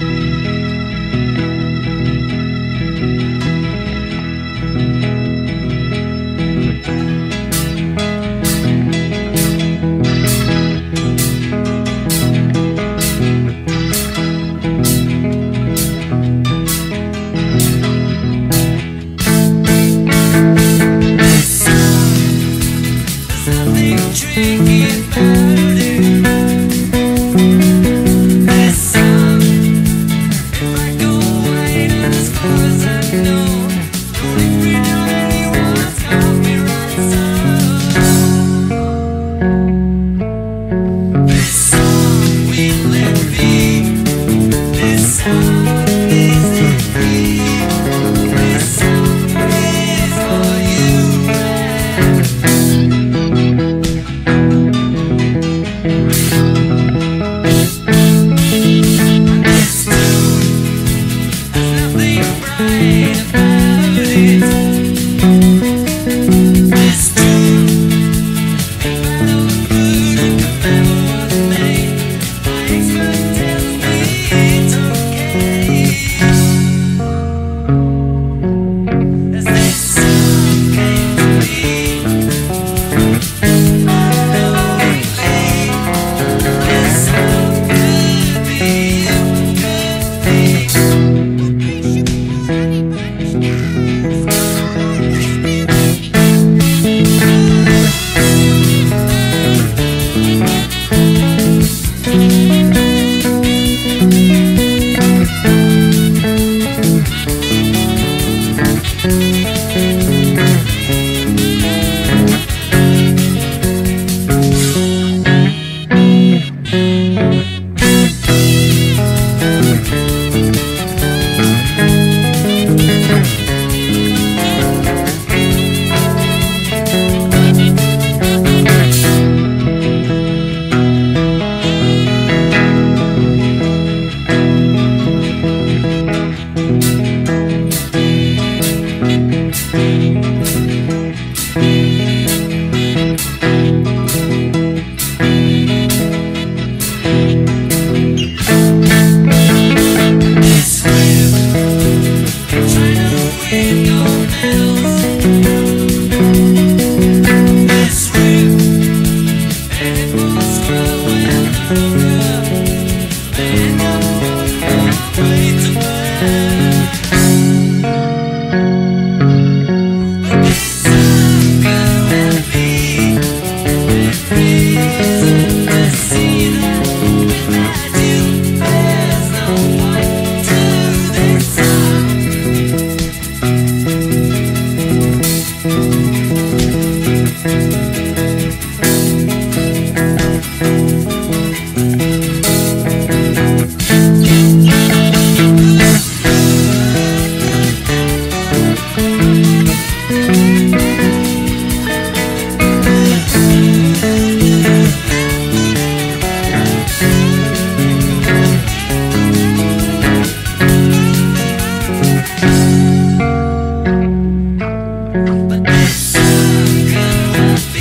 Bye. be of it.